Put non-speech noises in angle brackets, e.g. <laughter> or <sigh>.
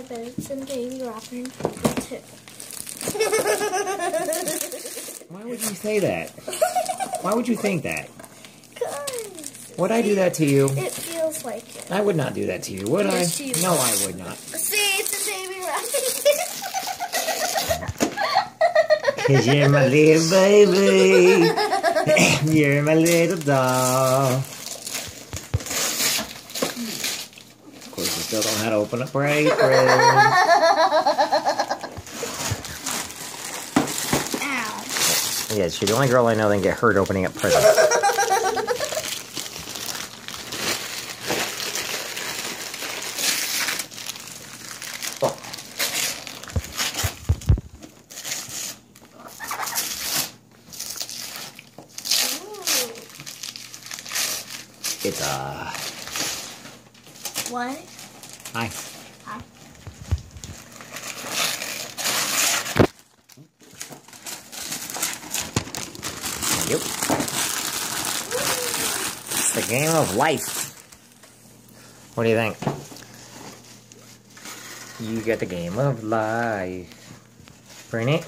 I bet it's in baby wrapper and paper <laughs> too. Why would you say that? <laughs> Why would you think that? Cause Would I do that to you? it feels like it. I would not do that to you, would I? Yes, you No, I would not. See, it's a baby wrapper. Cause you're my little baby. <laughs> you're my little doll. Of course, you still don't know how to open up her apron. Ow. Yeah, she's the only girl I know that can get hurt opening up presents. Oh. It's uh What? hi. Hi. You. It's the game of life. What do you think? You get the game of life. Bring it.